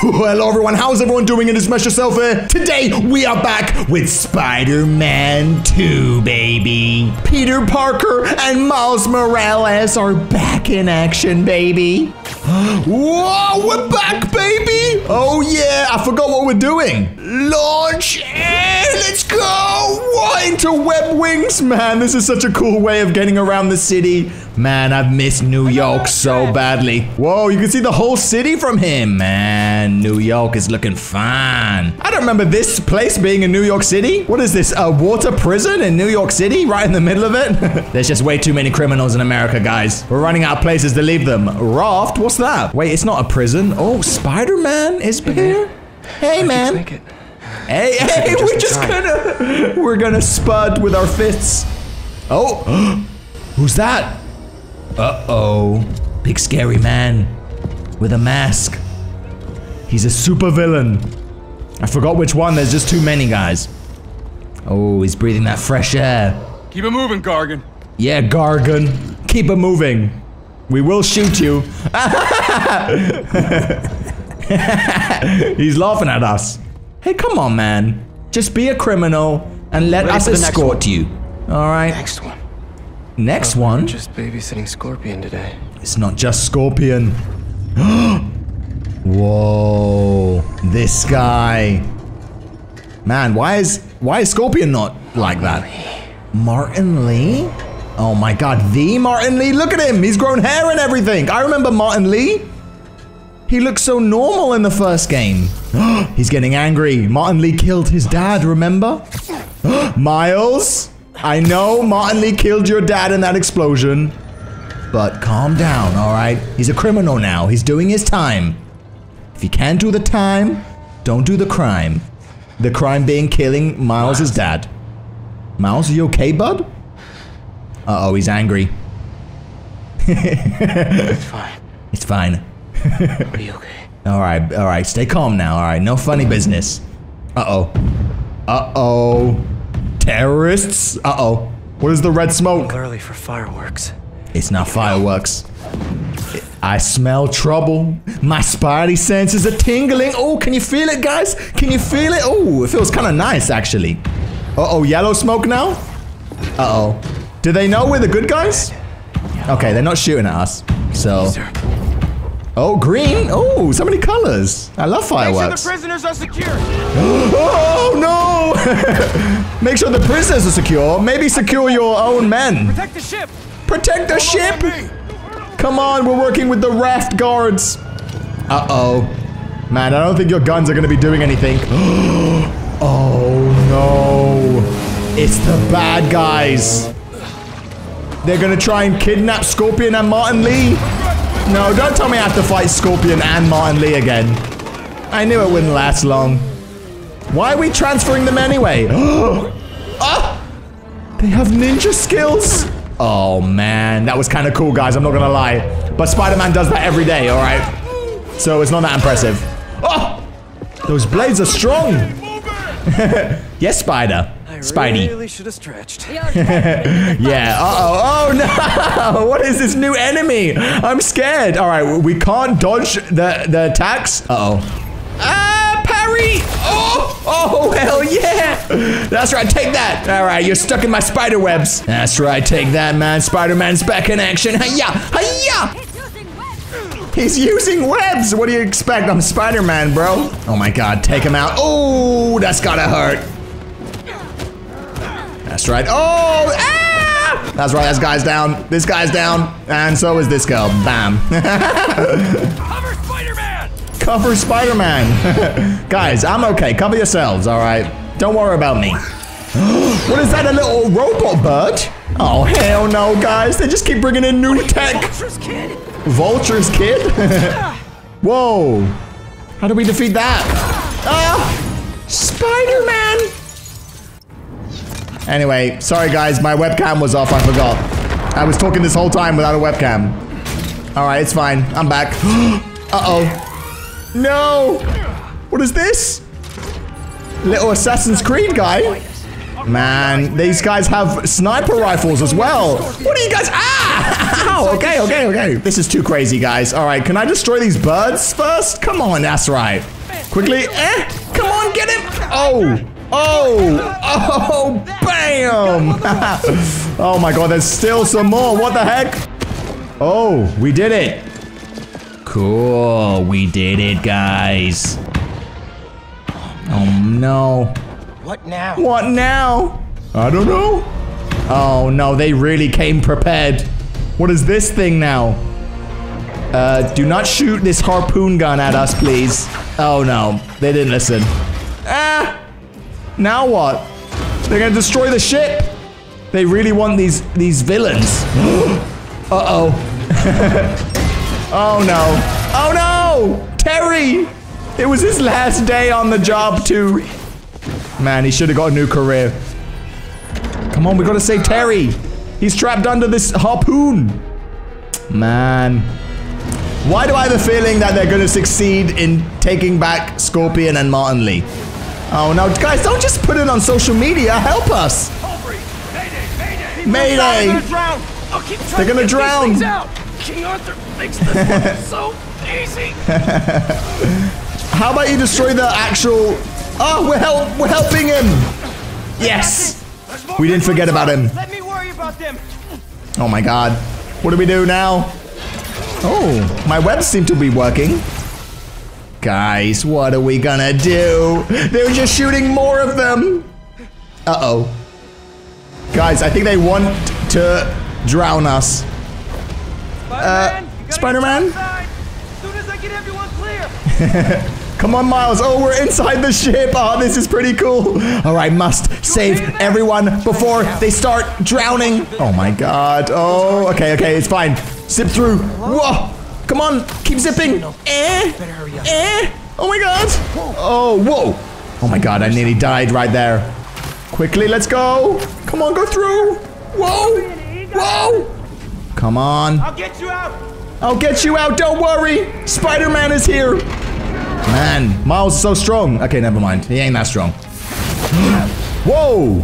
Hello everyone, how's everyone doing in this MessYourself here? Today we are back with Spider-Man 2, baby. Peter Parker and Miles Morales are back in action, baby. Whoa, we're back, baby! Oh yeah, I forgot what we're doing. Launch and let's go! What into web wings? Man, this is such a cool way of getting around the city. Man, I've missed New York so badly. Whoa, you can see the whole city from here. Man, New York is looking fine. I don't remember this place being in New York City. What is this, a water prison in New York City? Right in the middle of it? There's just way too many criminals in America, guys. We're running out of places to leave them. Raft? What's that? Wait, it's not a prison. Oh, Spider-Man is here? Hey, man. Hey, hey, we're just gonna, we're gonna spud with our fists. Oh, who's that? Uh-oh. Big scary man with a mask. He's a super villain. I forgot which one. There's just too many guys. Oh, he's breathing that fresh air. Keep it moving, Gargan. Yeah, Gargan. Keep it moving. We will shoot you. he's laughing at us. Hey, come on, man. Just be a criminal and let Ready us for the next escort you. All right. Next one. Next I'm one. Just babysitting Scorpion today. It's not just Scorpion. Whoa, this guy. Man, why is why is Scorpion not like that? Martin Lee? Oh my god, the Martin Lee. Look at him. He's grown hair and everything. I remember Martin Lee. He looked so normal in the first game. He's getting angry. Martin Lee killed his dad, remember? Miles, I know Martin Lee killed your dad in that explosion. But calm down, all right? He's a criminal now. He's doing his time. If you can't do the time, don't do the crime. The crime being killing Miles' dad. Miles, are you okay, bud? Uh oh, he's angry. It's fine. It's fine. Be okay. All right, all right. Stay calm now. All right, no funny business. Uh oh. Uh oh. Terrorists. Uh oh. What is the red smoke? Early for fireworks. It's not fireworks. I smell trouble. My spidey senses are tingling. Oh, can you feel it, guys? Can you feel it? Oh, it feels kind of nice, actually. Uh-oh, yellow smoke now? Uh-oh. Do they know we're the good guys? Okay, they're not shooting at us. So, oh, green. Oh, so many colors. I love fireworks. Make sure the prisoners are secure. Oh, no! Make sure the prisoners are secure. Maybe secure your own men. Protect the ship. Protect the ship! Come on, we're working with the raft guards. Uh-oh. Man, I don't think your guns are gonna be doing anything. oh no. It's the bad guys. They're gonna try and kidnap Scorpion and Martin Lee. No, don't tell me I have to fight Scorpion and Martin Lee again. I knew it wouldn't last long. Why are we transferring them anyway? ah! They have ninja skills. Oh man, that was kind of cool, guys. I'm not gonna lie. But Spider-Man does that every day, all right? So it's not that impressive. Oh, those blades are strong. yes, Spider. I Spidey. really should have stretched. Yeah. Uh oh. Oh no. What is this new enemy? I'm scared. All right. We can't dodge the the attacks. Uh oh. Ah, parry. Oh. Oh hell yeah. That's right. Take that. All right. You're stuck in my spider webs. That's right. Take that, man. Spider-Man's back in action. Hiya. Hiya. He's using webs. What do you expect? I'm Spider-Man, bro. Oh my god. Take him out. Oh, that's gotta hurt. Right. Oh, ah! That's right. This guy's down. This guy's down. And so is this girl. Bam. Cover Spider-Man. Cover Spider-Man. Guys, I'm okay. Cover yourselves, all right? Don't worry about me. what is that, a little robot bird? Oh, hell no, guys. They just keep bringing in new tech. Vulture's kid. Vulture's kid? Whoa. How do we defeat that? Ah! Spider-Man! Anyway, sorry guys, my webcam was off, I forgot. I was talking this whole time without a webcam. Alright, it's fine. I'm back. Uh-oh. No! What is this? Little Assassin's Creed guy? Man, these guys have sniper rifles as well. What are you guys? Ah! Ow, okay, okay, okay. This is too crazy, guys. All right, can I destroy these birds first? Come on, that's right. Quickly. Eh, come on, get him. Oh, oh, oh, bam. oh my god, there's still some more. What the heck? Oh, we did it. Cool, we did it, guys. Oh no. What now? What now? I don't know. Oh no, they really came prepared. What is this thing now? Uh, do not shoot this harpoon gun at us, please. Oh no, they didn't listen. Ah! Now what? They're gonna destroy the ship. They really want these these villains. Uh-oh. oh no. Oh no! Terry! It was his last day on the job too. Man, he should have got a new career. Come on, we gotta save Terry. He's trapped under this harpoon. Man. Why do I have a feeling that they're gonna succeed in taking back Scorpion and Martin Lee? Oh no, guys, don't just put it on social media. Help us. Mayday! Mayday! Mayday. They're gonna drown! I'll keep trying They're gonna to drown. These things out. King Arthur makes this one so easy! How about you destroy the actual... Oh, we're, help we're helping him. Yes. We didn't forget about him. Let me worry about them. Oh my god. What do we do now? Oh, my webs seem to be working. Guys, what are we gonna do? They're just shooting more of them. Uh-oh. Guys, I think they want to drown us. Spider-Man, gotta Spider-Man? get outside. As soon as I get everyone clear. Come on, Miles. Oh, we're inside the ship. Oh, this is pretty cool. All right, must save everyone before they start drowning. Oh my god. Oh, okay, okay, it's fine. Zip through. Whoa. Come on, keep zipping. Eh. Eh. Oh my god. Oh, whoa. Oh my god, I nearly died right there. Quickly, let's go. Come on, go through. Whoa. Whoa. Come on. I'll get you out. I'll get you out, don't worry! Spider-Man is here! Man, Miles is so strong. Okay, never mind. He ain't that strong. Whoa!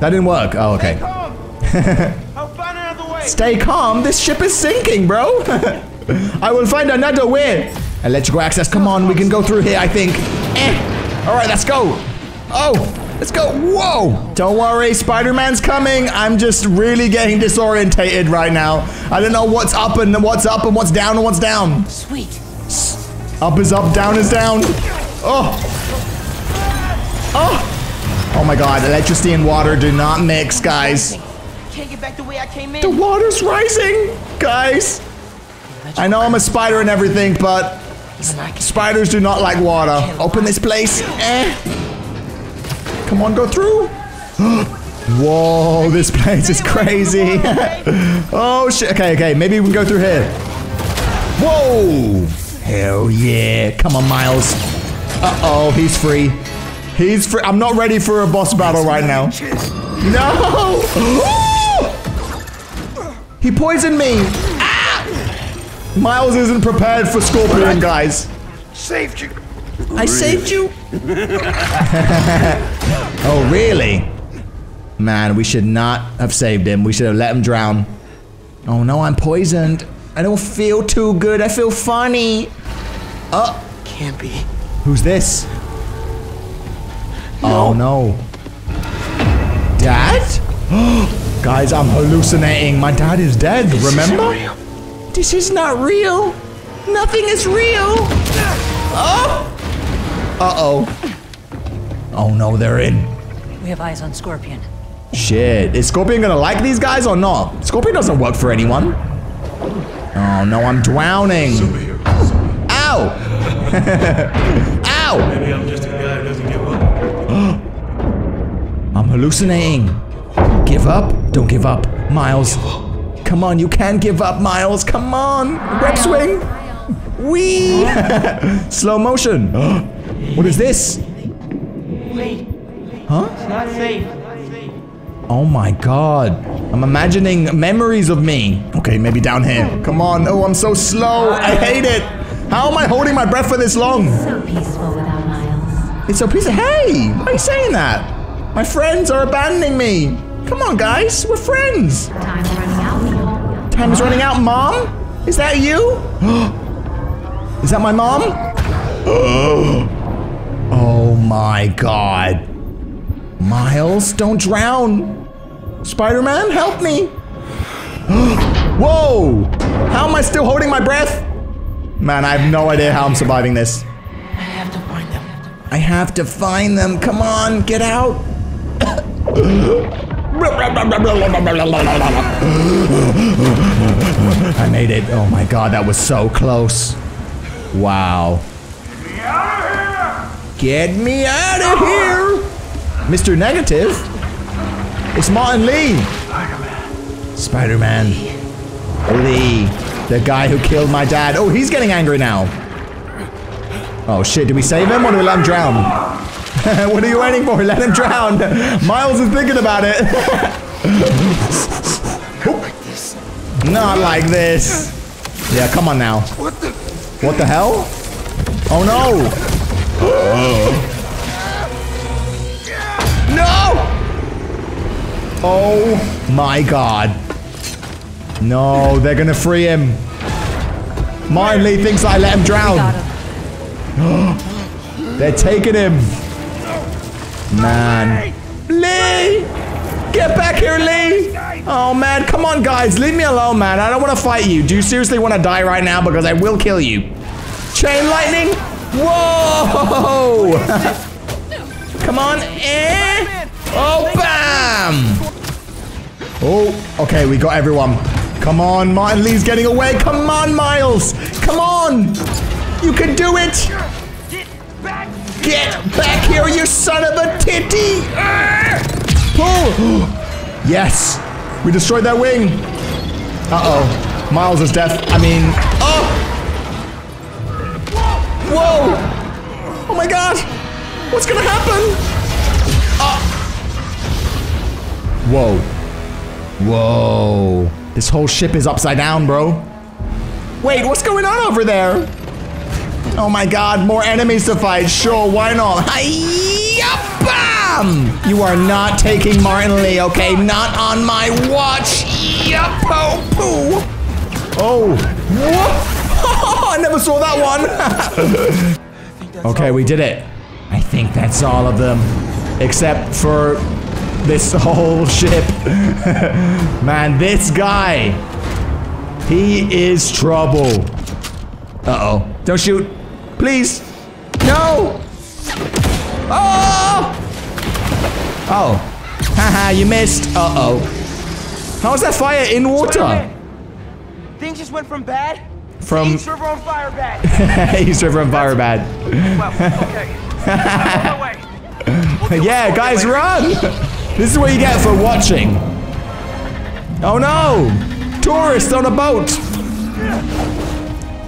That didn't work. Oh, okay. Come. I'll find another way. Stay calm. This ship is sinking, bro. I will find another way. Electrical access. Come on, we can go through here, I think. Eh. All right, let's go. Oh, let's go. Whoa. Don't worry, Spider-Man's coming. I'm just really getting disorientated right now. I don't know what's up and what's up and what's down and what's down. Sweet. Up is up, down is down. Oh. Oh. Oh my god, electricity and water do not mix, guys. Can't get back the way I came in. The water's rising, guys. I know I'm a spider and everything, but spiders do not like water. Open this place. Eh. Come on, go through. Whoa, this place is crazy. oh shit. Okay, okay, maybe we can go through here. Whoa. Hell yeah. Come on, Miles. Uh-oh, he's free. He's free. I'm not ready for a boss battle right now. No! he poisoned me! Miles isn't prepared for Scorpion, guys. Saved you! I saved you? oh, really? Man, we should not have saved him. We should have let him drown. Oh no, I'm poisoned. I don't feel too good. I feel funny. Uh, Can't be. who's this? Oh no. Dad? Guys, I'm hallucinating. My dad is dead, remember? This is not real. Nothing is real. Oh! Uh-oh. Oh no, they're in. We have eyes on Scorpion. Shit. Is Scorpion gonna like these guys or not? Scorpion doesn't work for anyone. Oh no, I'm drowning. Ow! Ow! Maybe I'm just a guy who doesn't give up. I'm hallucinating. Give up? Don't give up. Miles. Come on, you can't give up, Miles. Come on. Rep swing. Wee. Slow motion. what is this? Huh? It's not safe. Oh my god. I'm imagining memories of me. Okay, maybe down here. Come on. Oh, I'm so slow. I hate it. How am I holding my breath for this long? It's So peaceful without Miles. It's so peaceful. Hey, why are you saying that? My friends are abandoning me. Come on, guys. We're friends. Time's running out. Time is running out, Mom? Is that you? is that my mom? oh my god. Miles, don't drown. Spider Man, help me. Whoa! How am I still holding my breath? Man, I have no idea how I'm surviving this. I have to find them. I have to find them. Come on, get out. I made it. Oh my god, that was so close. Wow. Get me out of here! Mr. Negative? It's Martin Lee! Spider-Man. Lee. The guy who killed my dad. Oh, he's getting angry now. Oh shit, do we save him or do we let him drown? what are you waiting for? Let him drown. Miles is thinking about it. Not like this. Yeah, come on now. What the? What the hell? Oh no! no! Oh my god. No, they're gonna free him. Martin Lee thinks I let him drown. They're taking him. Man. Lee! Get back here, Lee! Oh, man. Come on, guys. Leave me alone, man. I don't want to fight you. Do you seriously want to die right now? Because I will kill you. Chain lightning? Whoa! Come on. Eh? Oh, bam! Oh, okay. We got everyone. Come on. Martin Lee's getting away. Come on, Miles. Come on. You can do it. Get back here, you son of a titty! Ah! Pull! yes! We destroyed that wing! Uh-oh. Miles is deaf. I mean... Oh! Whoa! Oh my god! What's gonna happen? Oh! Whoa. Whoa. This whole ship is upside down, bro. Wait, what's going on over there? Oh my god, more enemies to fight. Sure, why not? Hiya, bam! You are not taking Martin Lee, okay? Not on my watch. Yup, oh, poo. Oh? I never saw that one. okay, we did it. I think that's all of them. Except for this whole ship. Man, this guy. He is trouble. Uh-oh. Don't shoot. Please. No. Oh. Oh. Haha, you missed. Uh-oh. How is that fire in water? Things just went from bad From East River on fire bad. East River and Fire Bad. well, okay. On. We'll Yeah, guys, run! This is what you get for watching. Oh no! Tourists on a boat!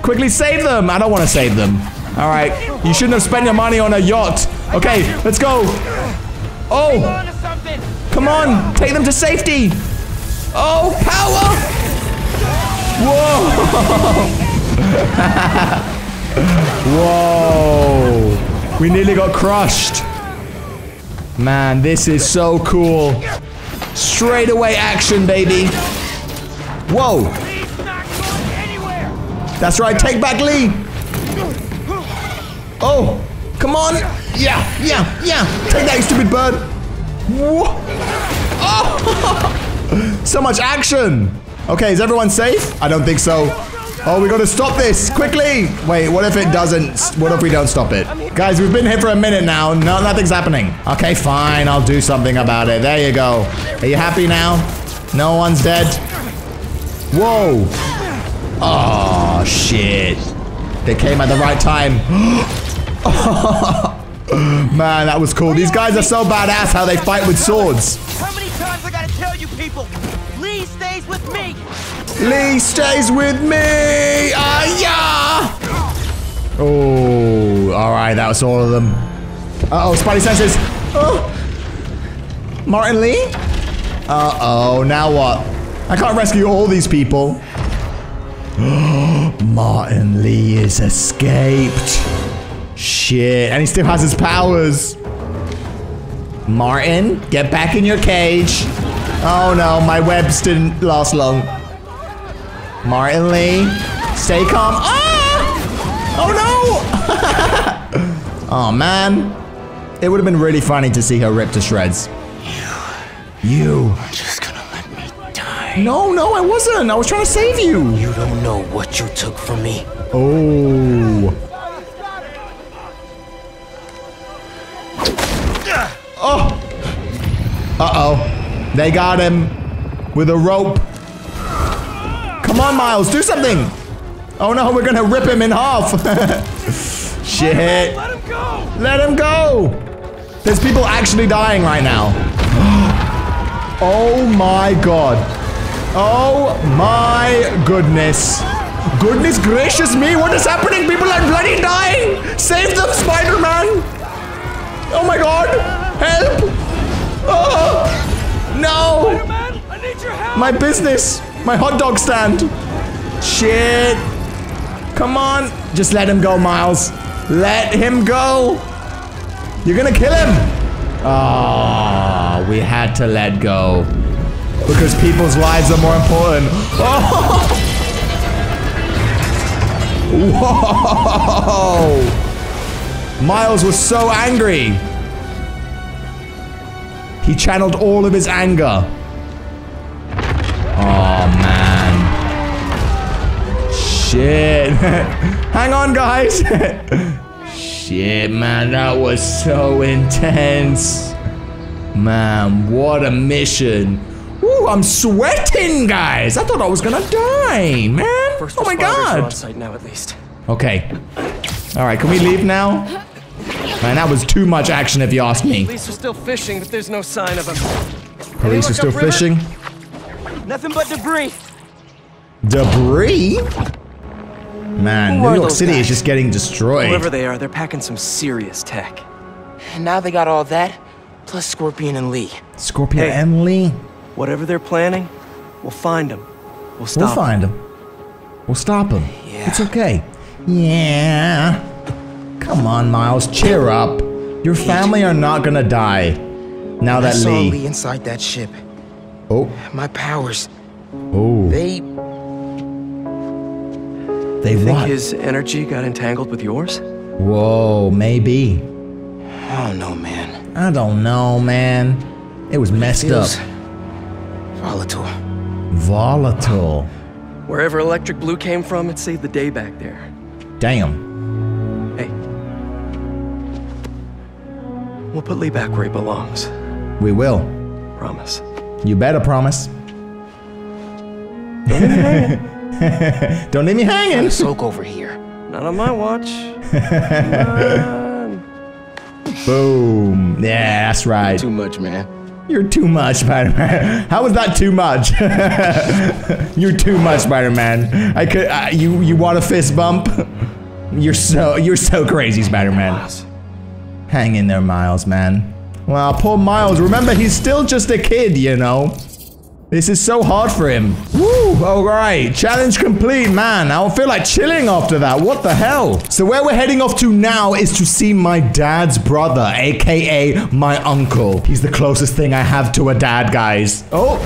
Quickly save them! I don't want to save them. Alright, you shouldn't have spent your money on a yacht. Okay, let's go. Oh, On to something. come on! Take them to safety! Oh, power! Whoa! Whoa! We nearly got crushed. Man, this is so cool. Straight away action, baby. Whoa! He's not going anywhere. That's right, take back Lee. Oh, come on. Yeah, yeah, yeah. Take that, you stupid bird. Whoa. Oh, so much action. Okay, is everyone safe? I don't think so. Oh, we gotta stop this quickly. Wait, what if it doesn't? What if we don't stop it? Guys, we've been here for a minute now. No, nothing's happening. Okay, fine. I'll do something about it. There you go. Are you happy now? No one's dead. Whoa. Oh, shit. They came at the right time. Man, that was cool. These guys are so badass how they fight with swords. How many times I gotta tell you people? Lee stays with me. Lee stays with me. Ah, yeah. Oh, all right. That was all of them. Uh oh, Spidey senses. Oh, Martin Lee. Uh oh. Now what? I can't rescue all these people. Martin Lee is escaped. Shit, and he still has his powers. Martin, get back in your cage. Oh no, my webs didn't last long. Martin Lee, stay calm. Ah! Oh no! oh man. It would have been really funny to see her ripped to shreds. You. are Just gonna let me die. No, no, I wasn't. I was trying to save you. You don't know what you took from me. Oh. Uh-oh. They got him with a rope. Come on, Miles, do something. Oh no, we're gonna rip him in half. Shit. Let him go! Let him go. There's people actually dying right now. oh my god. Oh my goodness. Goodness gracious me, what is happening? People are bloody dying. Save them, Spider-Man. Oh my god. Help. Oh. No. My business. My hot dog stand. Shit. Come on. Just let him go, Miles. Let him go. You're gonna kill him. Ah, we had to let go. Because people's lives are more important. Oh. Whoa. Miles was so angry. He channeled all of his anger. Oh man. Shit. Hang on, guys. Shit, man, that was so intense. Man, what a mission. Ooh, I'm sweating, guys. I thought I was gonna die, man. First oh my are on god. site now at least. Okay. All right, can we leave now? Man, that was too much action if you ask me. Police are still fishing, but there's no sign of them. Police are still fishing. Nothing but debris. Debris? Man, Who New York those City is just getting destroyed. Whoever they are, they're packing some serious tech. And now they got all that, plus Scorpion and Lee. Scorpion Hey. and Lee. Whatever they're planning, we'll find them. We'll stop We'll 'em. find them. We'll stop them. Yeah. It's okay. Yeah. Come on, Miles. Cheer up. Your family are not gonna die. Now I that saw Lee. Lee inside that ship. Oh. My powers, Oh. they They Think what? his energy got entangled with yours? Whoa, maybe. I don't know, man. I don't know, man. It was messed Feels up. volatile. Volatile. Wherever Electric Blue came from, it saved the day back there. Damn. We'll put Lee back where he belongs. We will. Promise. You better promise. Don't leave me hanging. Soak over here. Not on my watch. Boom. Yeah, that's right. Too much, man. You're too much, Spider-Man. How was that too much? you're too much, Spider-Man. I could. Uh, you you want a fist bump? You're so you're so crazy, Spider-Man. Hang in there, Miles, man. Well, poor Miles. Remember, he's still just a kid, you know. This is so hard for him. Woo! All right, challenge complete, man. I don't feel like chilling after that. What the hell? So where we're heading off to now is to see my dad's brother, aka my uncle. He's the closest thing I have to a dad, guys. Oh,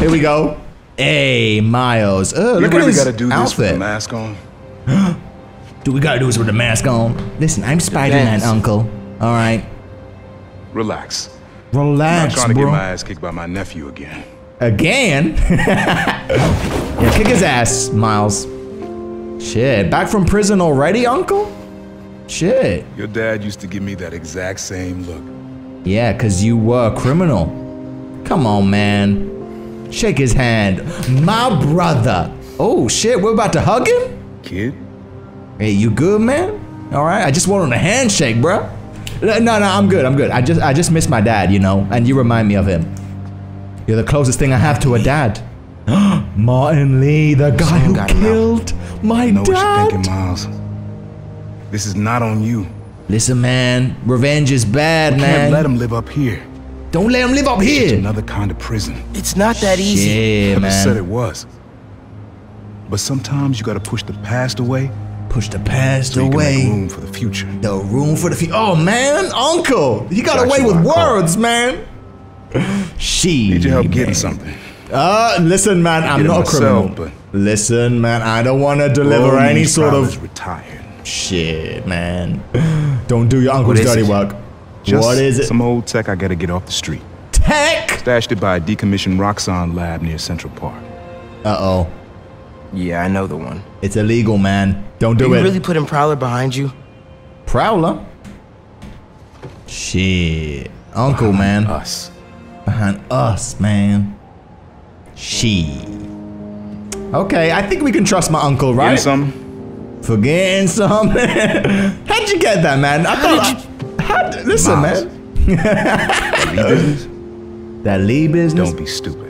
here we go. Hey, Miles. Oh, You look really at his gotta do this with the mask on? Do we gotta do this with the mask on? Listen, I'm Spider-Man, Uncle. All right, Relax. Relax, I'm trying to get my ass kicked by my nephew again. Again? yeah, kick his ass, Miles. Shit, back from prison already, Uncle? Shit. Your dad used to give me that exact same look. Yeah, cause you were a criminal. Come on, man. Shake his hand. My brother. Oh shit, we're about to hug him? Kid? Hey, you good, man? All right, I just wanted a handshake, bruh. No, no, no, I'm good. I'm good. I just, I just miss my dad, you know, and you remind me of him. You're the closest thing I have to a dad. Martin Lee, the guy Someone who got him out. killed my I know what you're thinking, Miles. This is not on you. Listen, man, revenge is bad, man. Can't let him live up here. Don't let him live up It's here. another kind of prison. It's not that easy. Yeah, Never said it was. But sometimes you gotta push the past away Push the past so you can make away. room for the future. The room for the future. Oh man, Uncle, he got away with on call. words, man. She. Need your help getting something. Uh, listen, man, I'm not a myself, criminal. Listen, man, I don't want to deliver any sort of retired. shit, man. Don't do your uncle's dirty work. Just what is it? Some old tech I gotta get off the street. Tech. Stashed it by a decommissioned Roxxon lab near Central Park. Uh oh, Yeah, I know the one. it's illegal, man. Don't do it. you it. really putting Prowler behind you? Prowler. Shit, Uncle, man, Us. behind us, man. She. Okay, I think we can trust my uncle, right? Getting right? something? Forgetting something. How'd you get that, man? I thought. I, how'd, listen, Miles. man. Lee business? That Lee business. Don't be stupid.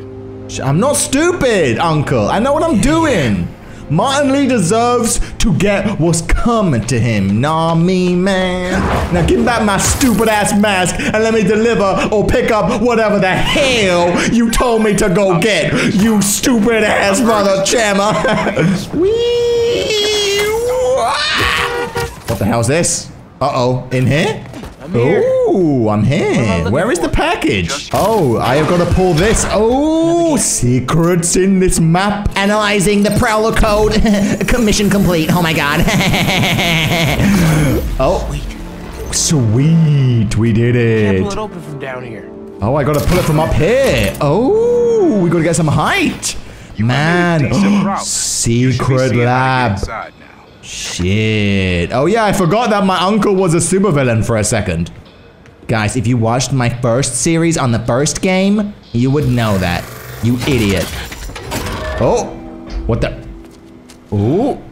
I'm not stupid, Uncle. I know what I'm doing. Martin Lee deserves to get what's coming to him. Nah, me, man. Now give back my stupid ass mask and let me deliver or pick up whatever the hell you told me to go get. You stupid ass mother. Whee! what the hell's this? Uh oh, in here? Ooh, I'm here. Where is the package? Oh, I have got to pull this. Oh, secrets in this map. Analyzing the Prowler code. Commission complete. Oh my god. Oh, sweet. We did Can't it. pull it open from down here. Oh, I got to pull it from up here. Oh, we got to get some height. Man, You should be secret seeing how lab. Shit. Oh yeah, I forgot that my uncle was a supervillain for a second. Guys, if you watched my first series on the first game, you would know that. You idiot. Oh, what the? Ooh.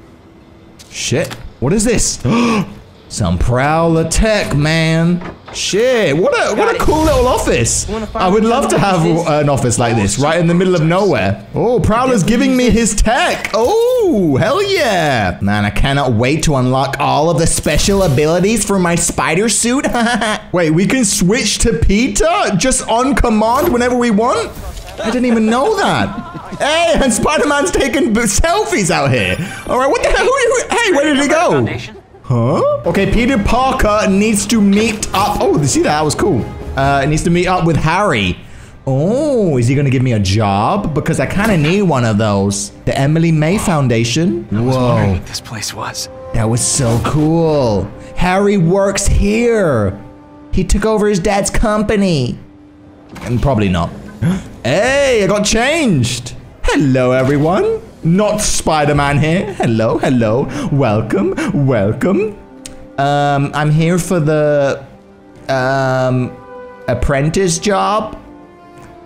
Shit. What is this? Some Prowler tech, man. Shit, what a what a cool little office. I would love to have an office like this, right in the middle of nowhere. Oh, Prowler's giving me his tech. Oh, hell yeah. Man, I cannot wait to unlock all of the special abilities for my spider suit. wait, we can switch to Peter just on command whenever we want? I didn't even know that. Hey, and Spider-Man's taking selfies out here. All right, what the hell? Who, who, hey, where did he go? Foundation? Huh? Okay, Peter Parker needs to meet up. Oh, you see that? That was cool. Uh, needs to meet up with Harry. Oh, is he gonna give me a job? Because I kind of need one of those. The Emily May Foundation. Whoa, What this place was. that was so cool. Harry works here. He took over his dad's company. And probably not. Hey, I got changed. Hello, everyone. Not Spider-Man here. Hello, hello. Welcome, welcome. Um, I'm here for the um apprentice job.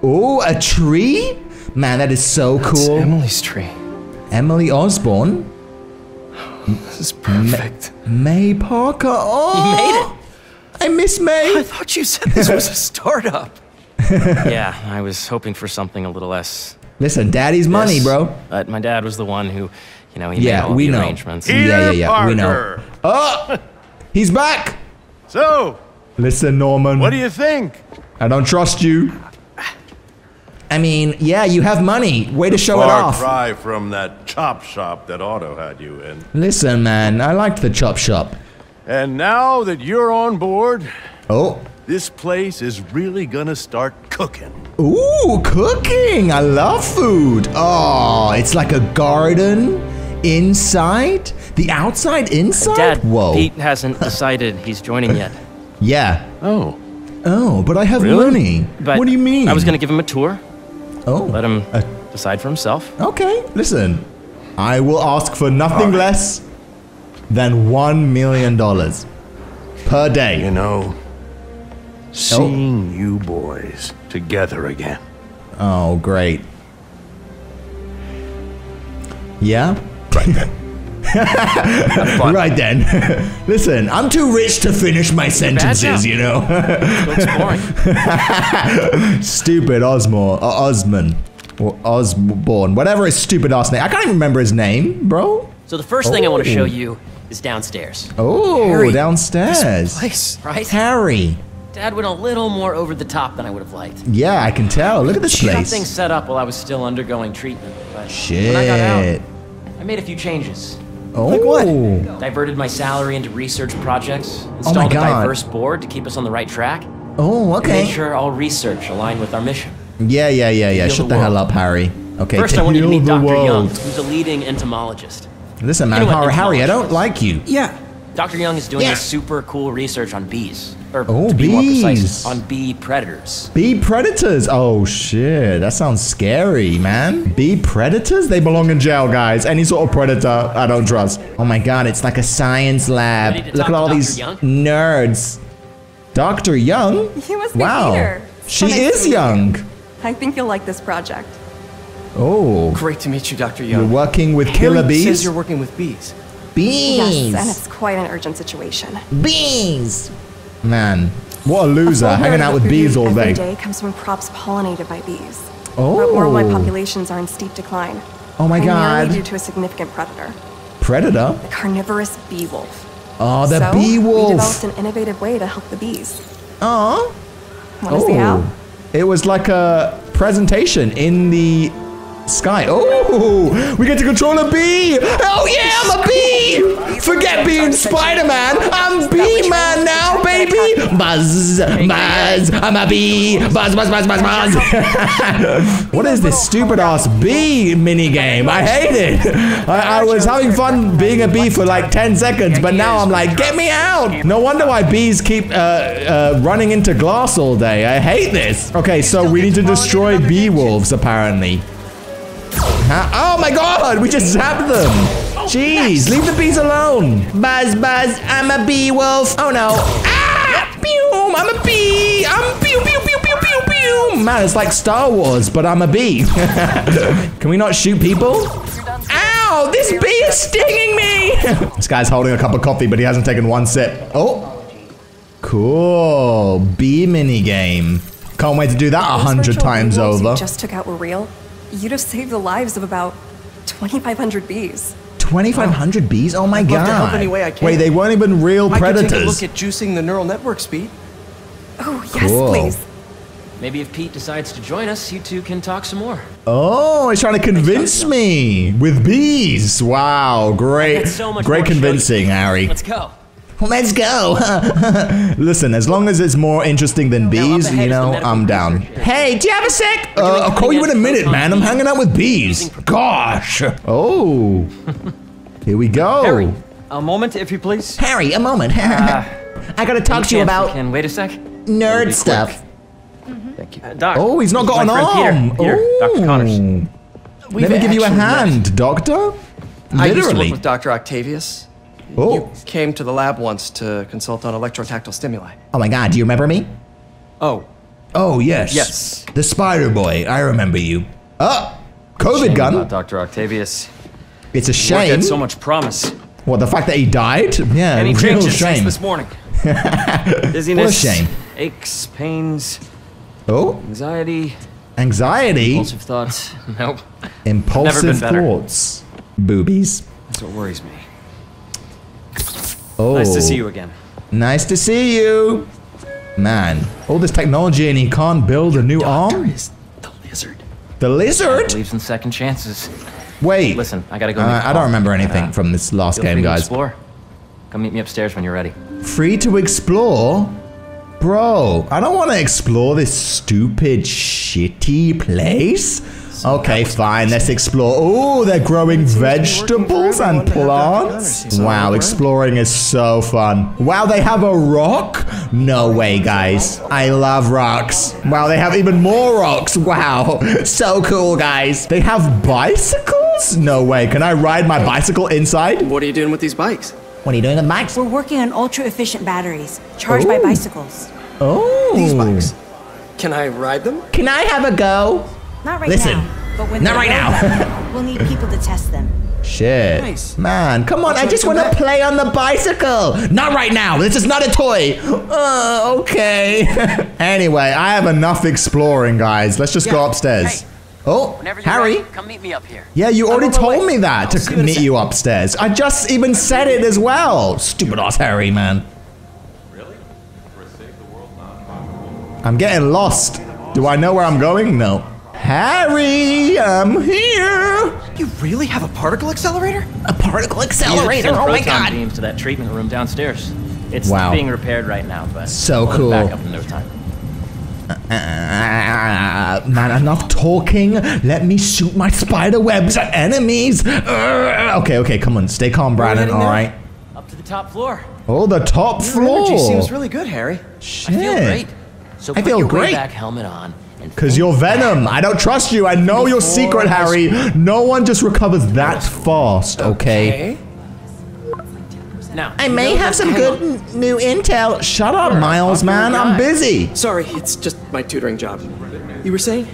Oh, a tree? Man, that is so It's cool. Emily's tree. Emily Osborn, This is perfect. May Parker. Oh, You made it. I miss May. I thought you said this was a startup. yeah, I was hoping for something a little less. Listen, Daddy's money, this, bro. But my dad was the one who, you know, he made Yeah, all we the know. arrangements. Yeah, yeah, yeah. We know. Parker. Oh, he's back. So, Listen, Norman. what do you think? I don't trust you. I mean, yeah, you have money. Way to show it Far off. cry from that chop shop that Otto had you in. Listen, man, I liked the chop shop. And now that you're on board, Oh, this place is really gonna start cooking. Ooh, cooking. I love food. Oh, it's like a garden inside. The outside inside. Dad, Whoa. Pete hasn't decided he's joining yet. Yeah. Oh. Oh, but I have Really? money. But what do you mean? I was gonna give him a tour, Oh. let him Uh, decide for himself. Okay, listen. I will ask for nothing less than one million dollars per day. You know, seeing you boys together again. Oh, great. Yeah? Right then. Right then. listen, I'm too rich to finish my sentences, you know? Looks boring. stupid Osmore, or Osman, or Osborn, whatever his stupid ass name. I can't even remember his name, bro. So the first thing I want to Oh. show you is downstairs. Oh, Harry, downstairs. Place, right? Harry. Dad went a little more over the top than I would have liked. Yeah, I can tell. Look at this She got place. things set up while I was still undergoing treatment. But when I got out, I made a few changes. Oh. Like what? Oh. Diverted my salary into research projects. Oh my Installed a diverse board to keep us on the right track. Oh, and Made okay. sure all research aligned with our mission. Yeah, yeah, yeah, yeah. Shut the the hell up, Harry. Okay, First, I want you to meet the Dr. Young, who's a leading entomologist. Listen, man, You know Harry, Harry, I don't like you. Yeah. Dr. Young is doing Yeah. this super cool research on bees. Or Oh, to be more precise, on bee predators. Bee predators. Oh shit, that sounds scary, man. Bee predators? They belong in jail, guys. Any sort of predator, I don't trust. Oh my god, it's like a science lab. Look at all Dr. these Young? nerds. Dr. Young? You must be wow. Peter. She So nice is meet you. young. I think you'll like this project. Oh, Great to meet you, Dr. Young. You're working with Harry killer says bees? you're working with bees. Bees. Yes, and it's quite an urgent situation. Bees. Man, what a loser, full hanging out with bees all every day. day comes from crops pollinated by bees. Oh. But worldwide populations are in steep decline. Oh my primarily God. due to a significant predator, Predator? the carnivorous bee wolf. Oh, the so, bee we wolf. developed an innovative way to help the bees. Oh. Want to see how? Oh. It was like a presentation in the sky. Oh, we get to control a bee. Oh yeah, I'm a bee. Forget Spider-Man. I'm Bee-Man now, baby. Buzz, buzz. I'm a bee. Buzz, buzz, buzz, buzz, buzz. what is this stupid ass bee mini game? I hate it. I, I was having fun being a bee for like 10 seconds, but now I'm like, get me out. No wonder why bees keep uh, uh, running into glass all day. I hate this. Okay, so we need to destroy bee wolves apparently. Huh? Oh my god, we just zapped them. Jeez, leave the bees alone. Buzz, buzz, I'm a bee wolf. Oh no. Ah! Pew, I'm a bee. I'm pew, pew, pew, pew, pew, pew. Man, it's like Star Wars, but I'm a bee. Can we not shoot people? Ow, this bee is stinging me. this guy's holding a cup of coffee, but he hasn't taken one sip. Oh. Cool. Bee mini game. Can't wait to do that a hundred times over. You just took out were real. You'd have saved the lives of about 2,500 bees. 2,500 bees? Oh my I'd god. to help any way I can. Wait, they weren't even real I could take a predators. look at juicing the neural network speed. Oh yes, Cool. please. Maybe if Pete decides to join us, you two can talk some more. oh, he's trying to convince me with bees. Wow, great. So much great more to show you. convincing, Harry. Let's go. Let's go. Listen, as long as it's more interesting than bees, you know, I'm down. Hey, do you have a sec? Uh, I'll call you in a minute, man. I'm hanging out with bees. Gosh. Oh. Here we go. Harry, a moment, if you please. Harry, a moment. I gotta talk to you about Can wait a sec. nerd quick. stuff. Thank you. Uh, Doc. Oh, he's not this got is an arm. Peter. Peter, Dr. Connors. We've Let me give you a actually met. hand, doctor. I used to work with Dr. Octavius. Oh. You came to the lab once to consult on electrotactile stimuli. Oh my god, do you remember me? Oh, Oh, yes. Yes. The Spider Boy. I remember you. Oh, COVID Shame gun. about Dr. Octavius. It's a Work shame. had so much promise. What, the fact that he died? Yeah, Any real changes shame. this morning? Dizziness. What a shame. Aches, pains, Oh, anxiety, anxiety. impulsive thoughts. Nope. Impulsive Never been thoughts. Boobies. That's what worries me. Oh. Nice to see you again. Nice to see you. Man, all this technology and he can't build a new arm? is the lizard. The lizard? Believes in second chances. Wait. Listen, I gotta go. Uh, I don't remember anything Uh, from this last game, free to guys. explore. Come meet me upstairs when you're ready. Free to explore? Bro, I don't want to explore this stupid, shitty place. Okay, fine, let's explore. Oh, they're growing vegetables and plants. Wow, exploring is so fun. Wow, they have a rock? No way, guys. I love rocks. Wow, they have even more rocks. Wow, so cool, guys. They have bicycles? No way. Can I ride my bicycle inside? what are you doing with these bikes? What are you doing with bikes? We're working on ultra efficient batteries, charged by bicycles. Oh. These bikes. Can I ride them? Can I have a go? Not right Listen, now. But when not right now. built, we'll need people to test them. Shit. Nice. Man, come on. I'll I try just want to play on the bicycle. Not right now. This is not a toy. Uh, okay. anyway, I have enough exploring, guys. Let's just go upstairs. Hey. Oh, Harry. ready, come meet me up here. Yeah, you already told way. me that I'll to you meet you upstairs. I just even said it as well. Stupid ass Harry, man. Really? I'm getting lost. Do I know where I'm going? No. Harry, I'm here. You really have a particle accelerator? A particle accelerator. Oh my proton god. beams to that treatment room downstairs. It's Wow. being repaired right now, but So we'll cool. Back up in no time. Ah, man, enough talking. Let me shoot my spider webs at enemies. Uh, okay, okay, come on. Stay calm, Brandon. heading All now? right. Up to the top floor. Oh, the top Your floor. energy seems really good, Harry. Shit. I feel great. So I put feel your great. back helmet on. And Cause you're. Venom. I don't trust you. I know your secret, Harry. No one just recovers that fast, okay? Now, I you may know have some good on. new intel. Shut up, Miles, man. I'm busy. Sorry, it's just my tutoring job. You were saying?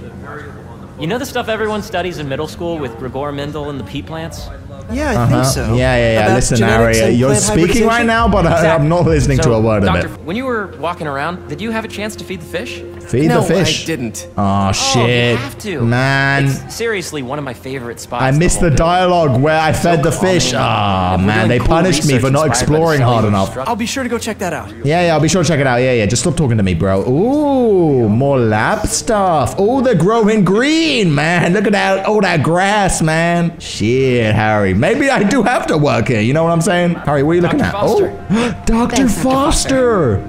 You know the stuff everyone studies in middle school with Gregor Mendel and the pea plants? Yeah, I Uh-huh. think so. Yeah, yeah, yeah. About Listen, genetics Harry, you're speaking right now, but I, Exactly. I'm not listening to a word Doctor, of it. When you were walking around, did you have a chance to feed the fish? Feed no, the fish. I didn't. Oh, Oh, shit. you have to. Man. It's seriously one of my favorite spots. I missed the whole building. dialogue where I fed the fish. calming. Ah, If man, they cool punished me for not inspired by the exploring hard enough. I'll be sure to go check that out. Yeah, yeah, I'll be sure to check it out. Yeah, yeah, just stop talking to me, bro. Ooh, more lab stuff. Oh, they're growing green, man. Look at that, all that grass, man. Shit, Harry. Maybe I do have to work here. You know what I'm saying? Harry, what are you looking at? Foster. Oh, Dr. Thanks, Dr. Foster.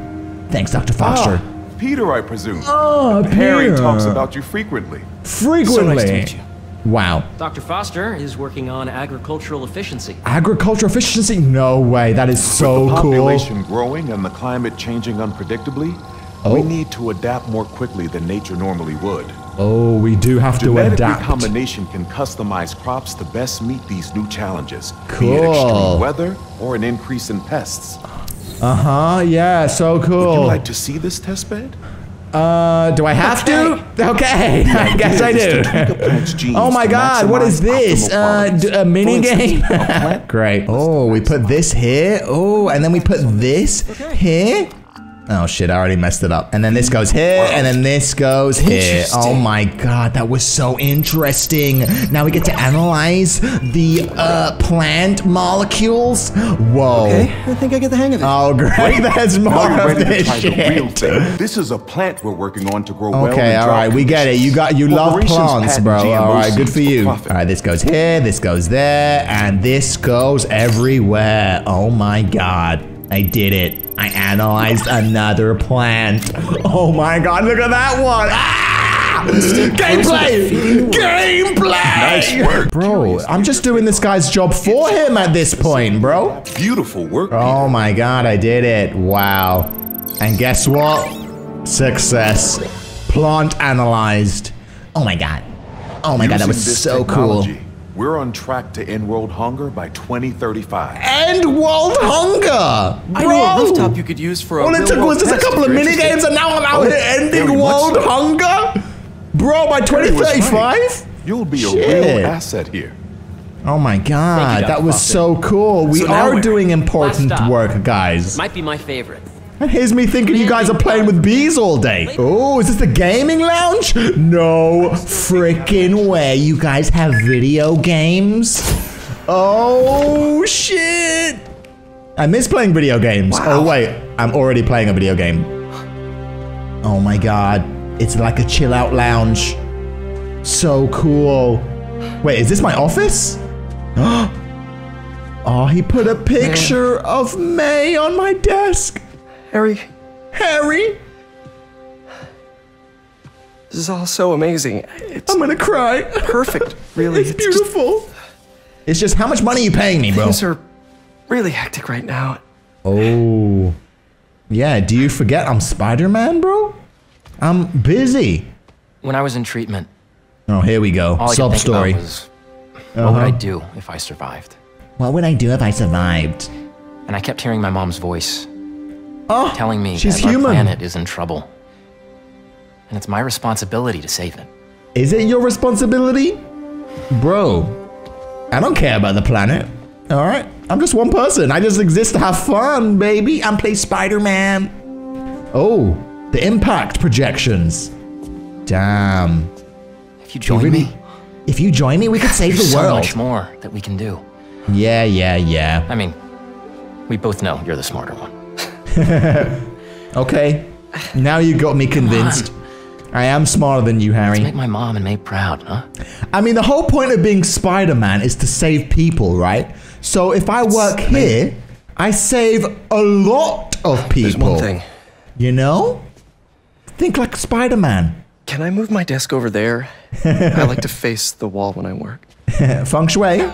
Thanks, Dr. Foster. Peter, I presume. Oh, Harry Peter. talks about you frequently. frequently. So nice to meet you. Wow. Dr. Foster is working on agricultural efficiency. Agricultural efficiency? No way. That is so With the cool. population growing and the climate changing unpredictably, Oh. we need to adapt more quickly than nature normally would. Oh, we do have to Genetic adapt. recombination can customize crops to best meet these new challenges, be it Cool. extreme weather or an increase in pests. Uh huh. Yeah. So cool. Would you like to see this test bed? Uh, do I have to? Okay, I guess I do. tweak a plant's genes Oh my god, what is this? optimal Uh, d- a mini instance, game? a plant Great. Oh, we put this here. Oh, and then we put this here. Oh shit, I already messed it up. And then this goes here, and then this goes here. Oh my god, that was so interesting. Now we get to analyze the uh, plant molecules. Whoa. Okay, I think I get the hang of it. Oh great, there's more Now of this shit. This is a plant we're working on to grow well Okay, all right, we get it. You got, you love plants, bro. All right, good for you. All profit. this goes here, this goes there, and this goes everywhere. Oh my god, I did it. I analyzed another plant. Oh my god, look at that one. Ah! Gameplay! Gameplay! Nice work. Bro, I'm just doing this guy's job for him at this point, bro. Beautiful work. Oh my god, I did it. Wow. And guess what? Success. Plant analyzed. Oh my god. Oh my god, that was so cool. Technology, We're on track to end world hunger by 2035. End world hunger! Bro! I know a rooftop you could use for a All it took was just a couple of you're mini games and now I'm out Oh, here ending much world so. hunger? Bro, by Harry was right. 2035? You'll be a real asset here. Oh my god, Dr. that was Foster. so cool. We So are doing important work, guys. Might be my favorite. And here's me thinking you guys are playing with bees all day. Oh, is this the gaming lounge? No freaking way. You guys have video games? Oh, shit. I miss playing video games. Oh, wait. I'm already playing a video game. Oh my god. It's like a chill out lounge. So cool. Wait, is this my office? Oh, he put a picture of May on my desk. Harry, Harry, this is all so amazing. It's I'm gonna cry. perfect, really. It's just- beautiful. It's just how much money are you paying me, bro? things are really hectic right now. Oh. Yeah, do you forget I'm Spider-Man, bro? I'm busy. When I was in treatment, Oh, here we go. all Sub story. about was what would I uh-huh. do if I survived? What would I do if I survived? And I kept hearing my mom's voice Oh, telling me she's that our human. planet is in trouble. And it's my responsibility to save it. Is it your responsibility? Bro, I don't care about the planet. All right? I'm just one person. I just exist to have fun, baby. I'm play Spider-Man. Oh, the impact projections. Damn. If you join really- me, If you join me, we could save there's the so world. much more that we can do. Yeah, yeah, yeah. I mean, we both know you're the smarter one. Okay. Now you got me convinced. I am smarter than you, Harry. Make my mom and May proud, huh? I mean, the whole point of being Spider-Man is to save people, right? So if I work here, I save a lot of people. There's one thing. You know? Think like Spider-Man. Can I move my desk over there? I like to face the wall when I work. Feng Shui. Does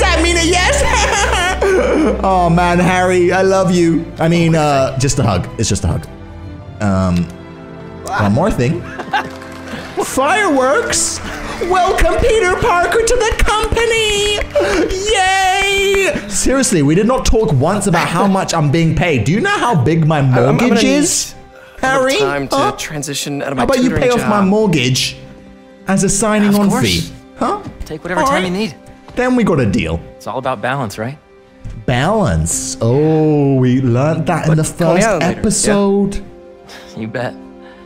that mean a yes? oh man, Harry, I love you. I mean, uh, just a hug. It's just a hug. Um, one more thing. Fireworks! Welcome Peter Parker to the company! Yay! Seriously, we did not talk once about how much I'm being paid. Do you know how big my I'm- I'm mortgage gonna is? a Harry? time to Huh? transition out of my How about you tutoring pay off my mortgage as a signing Of on course. fee? Huh? Take whatever All time right. you need. Then we got a deal. It's all about balance, right? Balance. Oh, we learned that in the first out later, yeah? episode. You bet.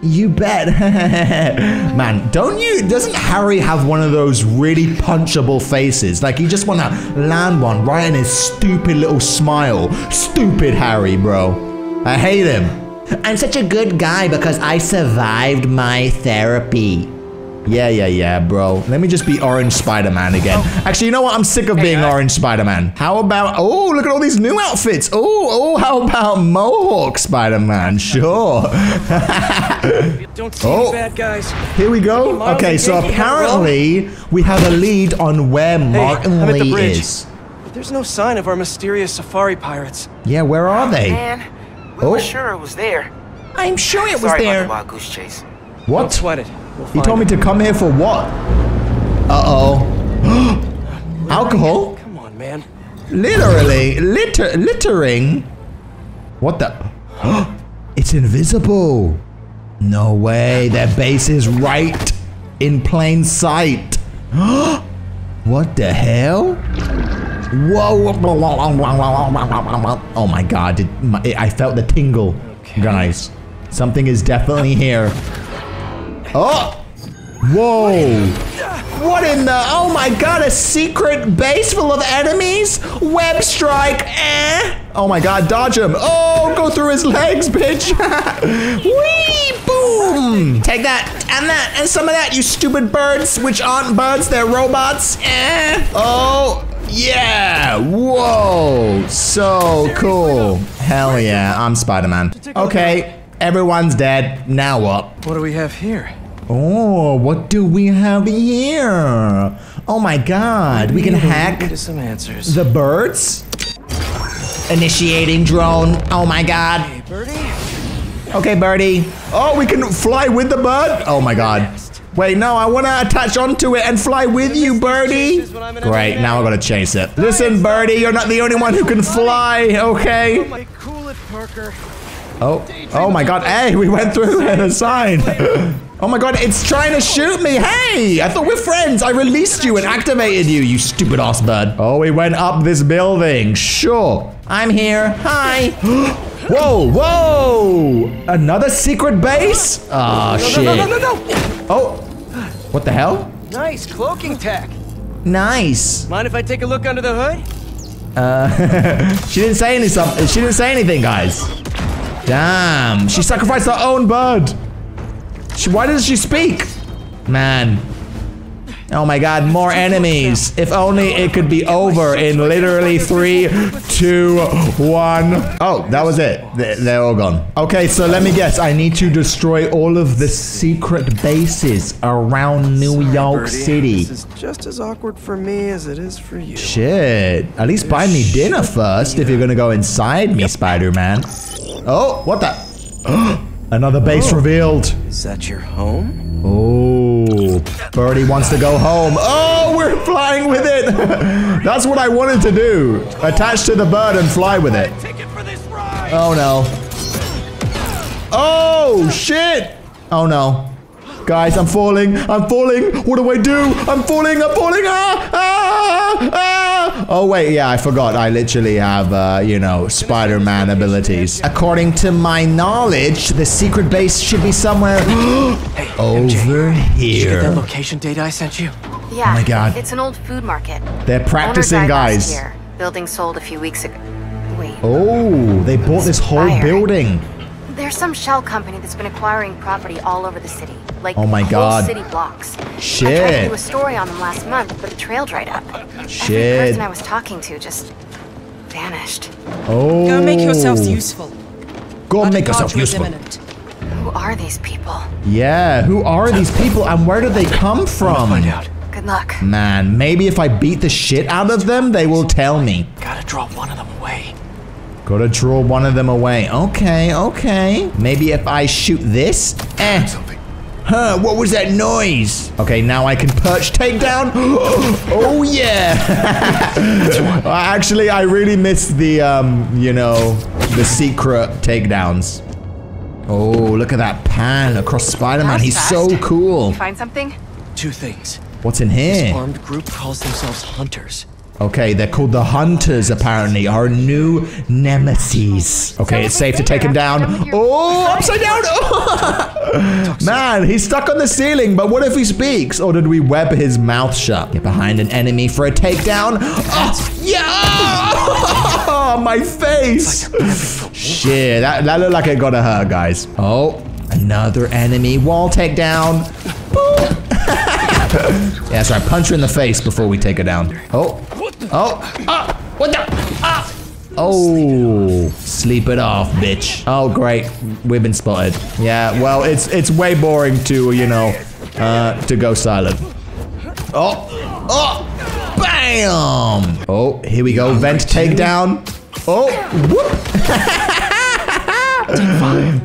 You bet. Man, don't you? Doesn't Harry have one of those really punchable faces? Like you just want to land one right in his stupid little smile. Stupid Harry, bro. I hate him. I'm such a good guy because I survived my therapy. Yeah, yeah, yeah, bro. Let me just be Orange Spider-Man again. Oh. Actually, you know what? I'm sick of being Orange Spider-Man. How about... Oh, look at all these new outfits. Oh, oh, how about Mohawk Spider-Man? Sure. Don't see Oh. bad guys. Here we go. Okay, so apparently we have a lead on where Martin I'm at the Lee bridge. is. There's no sign of our mysterious safari pirates. Yeah, where are they? Man, we Oh. were sure it was there. I'm sure it was Sorry there. about the wild goose chase. Don't What? sweat it. We'll He told me to come here for what? Uh-oh. Alcohol? Come on, man. Literally, litter, littering. What the? it's invisible. No way. Their base is right in plain sight. what the hell? Whoa! Oh my god! Did my, I felt the tingle, guys. Something is definitely here. Oh! Whoa! What in the? Oh my god, a secret base full of enemies? Web strike, eh? Oh my god, dodge him. Oh, go through his legs, bitch. Whee! Boom! Take that, and that, and some of that, you stupid birds, which aren't birds, they're robots. Eh? Oh, yeah! Whoa! So cool. Hell yeah, I'm Spider Man. Okay, everyone's dead. Now what? What do we have here? Oh, what do we have here? Oh my god, we can hack me some answers. the birds? Initiating drone. Oh my god. Hey, Birdie. Okay, birdie. Oh, we can fly with the bird? Oh my god. Wait, no, I want to attach onto it and fly with you, birdie. Great, now I gotta chase it. Listen, birdie, you're not the only one who can fly, okay? It, Oh, oh my god, hey, we went through and a sign. Oh my god, it's trying to shoot me. Hey, I thought we're friends. I released you and activated you, you stupid ass bird. Oh, we went up this building. Sure. I'm here. Hi. whoa, whoa. Another secret base? Oh, shit. No, no, no, no, no. Oh, what the hell? Nice cloaking tech. Nice. Mind if I take a look under the hood? Uh, she didn't say any something. She didn't say anything, guys. Damn, she sacrificed her own bird. She, why doesn't she speak? Man. Oh my god, more enemies. If only it could be over in literally three, two, one. Oh, that was it. They- They're all gone. Okay, so let me guess. I need to destroy all of the secret bases around New York Birdie, City. This is just as awkward for me as it is for you. Shit. At least buy me dinner first if you're gonna go inside me, Spider-Man. Oh, what the? Another base oh. revealed. Is that your home? Oh, Birdie wants to go home. Oh, we're flying with it. That's what I wanted to do. Attach to the bird and fly with it. Ticket for this ride. Oh no. Oh shit. Oh no. Guys, I'm falling. I'm falling. What do I do? I'm falling. I'm falling. Ah, ah, ah. Oh, wait. Yeah, I forgot. I literally have, uh, you know, Spider Man abilities. According to my knowledge, the secret base should be somewhere over Did you get that location data I sent you? Yeah. Oh my God. It's an old food market. They're practicing, Owner guys. Last year. Building sold a few weeks ago. Wait. Oh, they bought this whole Fire. building. There's some shell company that's been acquiring property all over the city. Like Oh my whole God. city blocks. Shit. I tried Shit. to do a story on them last month, but the trail dried up. Shit. Every person I was talking to just vanished. Oh. Go make yourselves useful. Go Our make yourself departure is useful. imminent. Who are these people? Yeah, who are these people and where did they come from? Find out. Good luck. Man, maybe if I beat the shit out of them, they will tell me. Gotta draw one of them away. Gotta draw one of them away. Okay, okay. Maybe if I shoot this? Eh. Huh, what was that noise? Okay, now I can perch takedown. oh, yeah. Actually, I really missed the, um, you know, the secret takedowns. Oh, look at that pan across Spider-Man. That was He's so cool. You find something? Two things. What's in This here? armed group calls themselves hunters. Okay, they're called the Hunters, apparently, our new nemesis. Okay, it's safe to take him down. Oh, upside down! Man, he's stuck on the ceiling, but what if he speaks? Or did we web his mouth shut? Get behind an enemy for a takedown. Oh, yeah! Oh, my face! Shit, that, that looked like it got to hurt, guys. Oh, another enemy. Wall takedown. Boom! yeah, right. Punch her in the face before we take her down. Oh. Oh. Ah. What the? Ah. Oh. Sleep it off, bitch. Oh, great. We've been spotted. Yeah, well, it's it's way boring to, you know, uh, to go silent. Oh. Oh. Bam. Oh, here we go. Vent takedown. Oh. Whoop.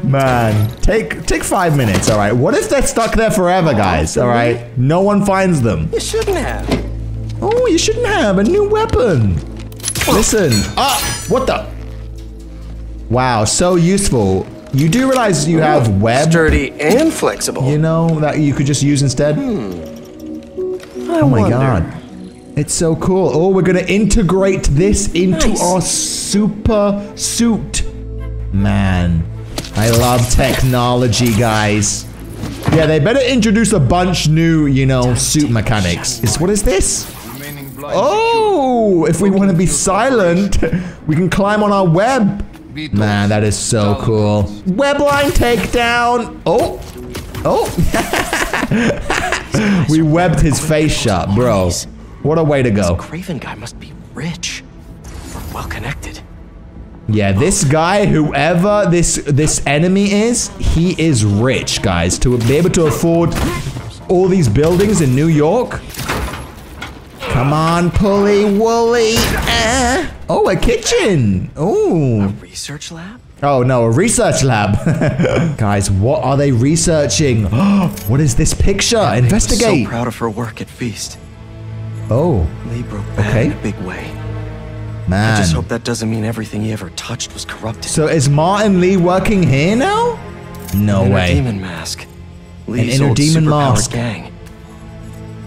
Man, take take five minutes, all right? What if they're stuck there forever, guys? All right, no one finds them. You shouldn't have. Oh, you shouldn't have a new weapon. Listen. Ah, what the? Wow, so useful. You do realize you have web, Sturdy and flexible. you know, that you could just use instead? oh my god. It's so cool. Oh, we're gonna integrate this into Nice. our super suit. Man, I love technology, guys. Yeah, they better introduce a bunch new, you know, suit mechanics. Is what is this? Oh, if we want to be silent, we can climb on our web. Man, that is so cool. Web line takedown. Oh, oh. we webbed his face shut, bro. What a way to go. This Kraven guy must be rich or well connected. Yeah, this guy, whoever this this enemy is, he is rich, guys. To be able to afford all these buildings in New York. Come on, pulley woolly. Eh. Oh, a kitchen. Oh. A research lab? Oh no, a research lab. Guys, what are they researching? what is this picture? Was Investigate. so proud of her work at Feast. oh, Li broke bad Okay. in a big way. Man. I just hope that doesn't mean everything he ever touched was corrupted. So is Martin Li working here now? No Inner way. demon mask. Li's inner old demon mask. gang.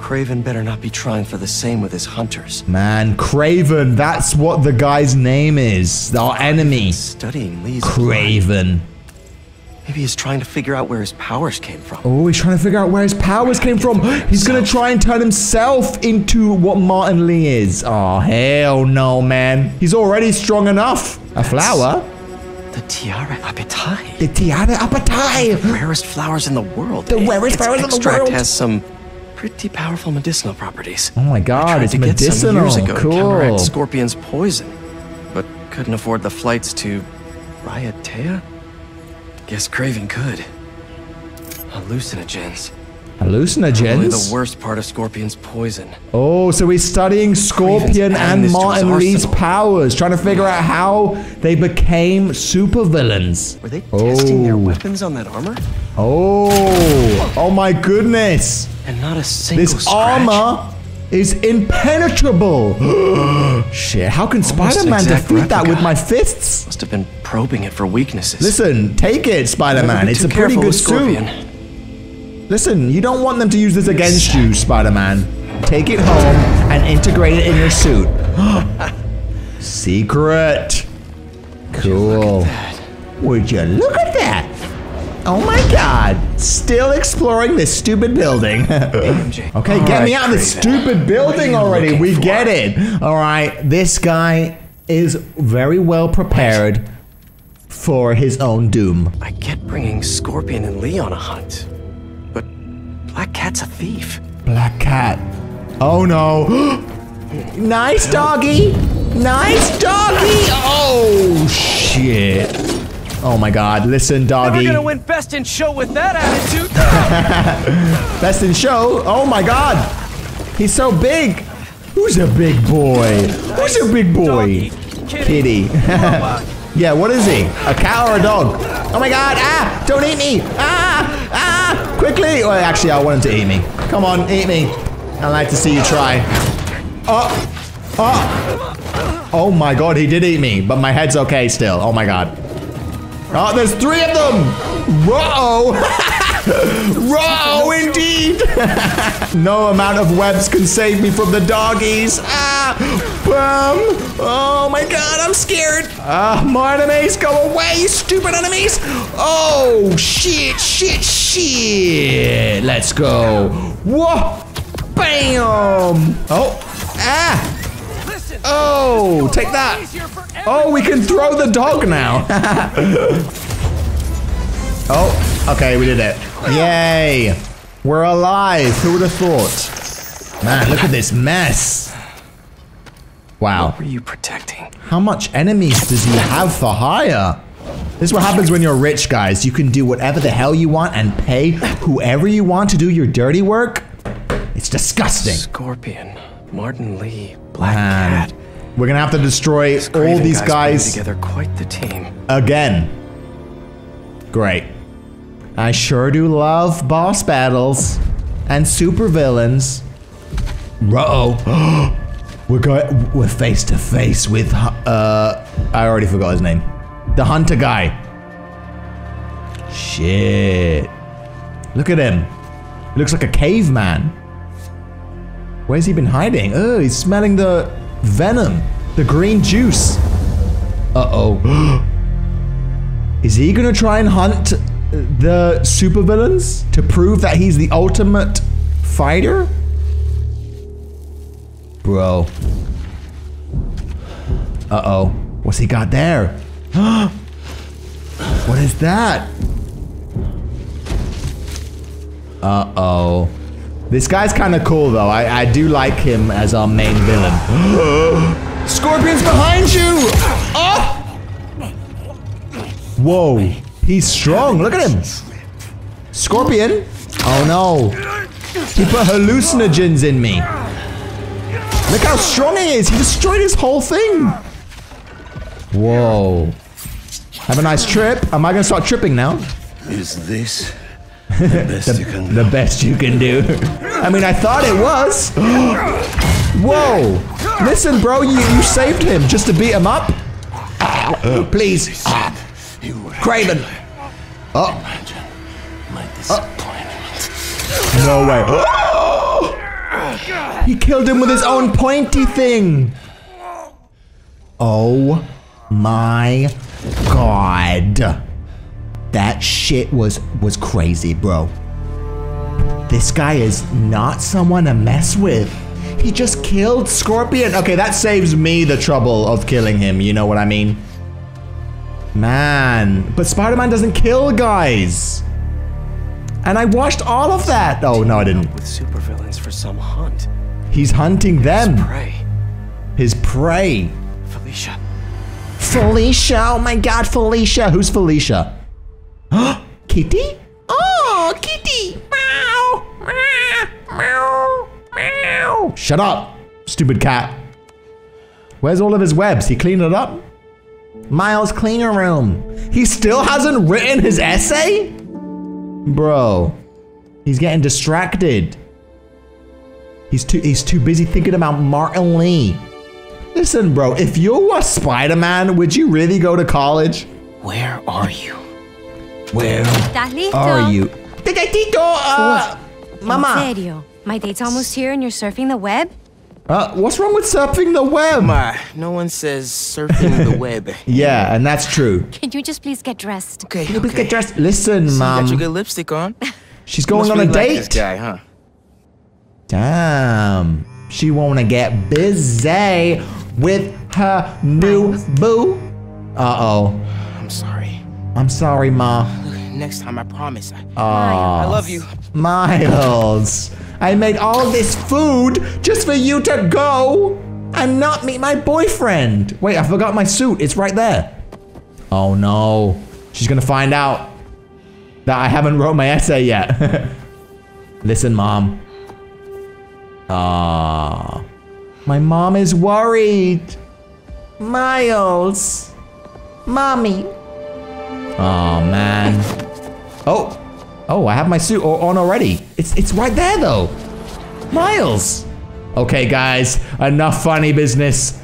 Kraven better not be trying for the same with his hunters. Man, Kraven, that's what the guy's name is. Our enemy. Studying Li's Kraven. Maybe he's trying to figure out where his powers came from. Oh, he's trying to figure out where his powers came from. He's gonna try and turn himself into what Martin Li is. Oh, hell no, man. He's already strong enough. A flower? The tiare apetahi. The tiare apetahi. The rarest flowers in the world. The rarest flowers in the world. extract has some pretty powerful medicinal properties. Oh my god, Tried it's to get some medicinal. years ago to counteract. Scorpion's poison, but couldn't afford the flights to Raiatea? Guess Kraven could. Hallucinogens. Probably the worst part of Scorpion's poison. Oh, so he's studying Scorpion and this to his Martin Li's powers, trying to figure out how they became supervillains. Were they testing their Oh. weapons on that armor? Oh, oh my goodness. And not a single This scratch. armor is impenetrable. Shit, how can Spider-Man defeat that with my fists? Must have been probing it for weaknesses. Listen, take it, Spider-Man. It's a pretty good with suit. Listen, you don't want them to use this against you, Spider-Man. Take it home and integrate it in your suit. Secret. Cool. Would you look at that? Oh my god. Still exploring this stupid building. okay, get me out of this stupid building already. We get it. All right, this guy is very well prepared for his own doom. I get bringing Scorpion and Li on a hunt, Black Cat's a thief. Black cat. Oh no. nice doggy. Nice doggy. Oh shit. Oh my god. Listen, Never doggy. gonna win best in show with that attitude. Best in show. Oh my god. He's so big. Who's a big boy? Who's a big boy? Kitty. yeah, what is he? A cow or a dog? Oh my god. Ah, don't eat me. Ah, quickly. Well, actually, I want him to eat me. Come on, eat me. I'd like to see you try. Oh, oh. Oh my god, he did eat me, but my head's okay still. Oh my god. Oh, there's three of them. Whoa. Whoa, indeed! no amount of webs can save me from the doggies. Ah! Bum! Oh my god, I'm scared. Ah, more enemies, go away, you stupid enemies! Oh, shit, shit, shit! Let's go. Whoa! Bam! Oh! Ah! Oh, take that! Oh, we can throw the dog now. oh, okay, we did it. Yay! We're alive. Who would have thought? Man, look at this mess. Wow. What were you protecting? How much enemies does he have for hire? This is what happens when you're rich, guys. You can do whatever the hell you want and pay whoever you want to do your dirty work. It's disgusting. Scorpion, Martin Li, Black Man, Cat. we're gonna have to destroy all these putting guys together quite the team. again. Great. I sure do love boss battles and super villains. Uh-oh. we're going we're face to face with uh I already forgot his name. The hunter guy. Shit. Look at him. He looks like a caveman. Where's he been hiding? Oh, he's smelling the venom, the green juice. Uh-oh. Is he gonna try and hunt the supervillains to prove that he's the ultimate fighter? Bro. Uh-oh. What's he got there? what is that? Uh-oh. This guy's kind of cool, though. I, I do like him as our main villain. Scorpion's behind you! Oh! Whoa. He's strong. Look at him. Scorpion? Oh, no. He put hallucinogens in me. Look how strong he is. He destroyed his whole thing. Whoa. Have a nice trip. Am I going to start tripping now? Is this the best you can The best you can do. I mean, I thought it was. Whoa. Listen, bro, you, you saved him just to beat him up? Please. Kraven. Oh. oh. No way. Oh. He killed him with his own pointy thing. Oh my god. That shit was was crazy, bro. This guy is not someone to mess with. He just killed Scorpion. Okay, that saves me the trouble of killing him. You know what I mean? Man, but Spider-Man doesn't kill guys. And I watched all of that. Oh, no, I didn't. With supervillains for some hunt. He's hunting them. His Prey. His prey. Felicia. Felicia. Oh my god, Felicia. Who's Felicia? Kitty? Oh, Kitty. Meow. Meow. Meow. Meow. Shut up, stupid cat. Where's all of his webs? He cleaned it up? Miles cleaner room. He still hasn't written his essay? Bro, he's getting distracted. He's too he's too busy thinking about Martin Li. Listen, bro, if you were Spider-Man, would you really go to college? Where are you? Where ¿Estás are you? Detectito, uh, mama. En serio? My date's almost here and you're surfing the web? Uh, what's wrong with surfing the web? My, no one says surfing the web. Yeah, and that's true. Can you just please get dressed? Okay, Please okay. get dressed. Listen, So you got your good lipstick on. She's going Must on a really like date. this guy, huh? Damn. She wanna get busy with her new boo. Uh oh. I'm sorry. I'm sorry, Ma. Next time, I promise. I, Oh, I love you. Miles, I made all this food just for you to go and not meet my boyfriend. Wait, I forgot my suit. It's right there. Oh no. She's gonna find out that I haven't wrote my essay yet. Listen, mom. Ah, my mom is worried. Miles. Mommy. Oh man. Oh. Oh, I have my suit on already. It's it's right there though. Miles. Okay, guys, enough funny business.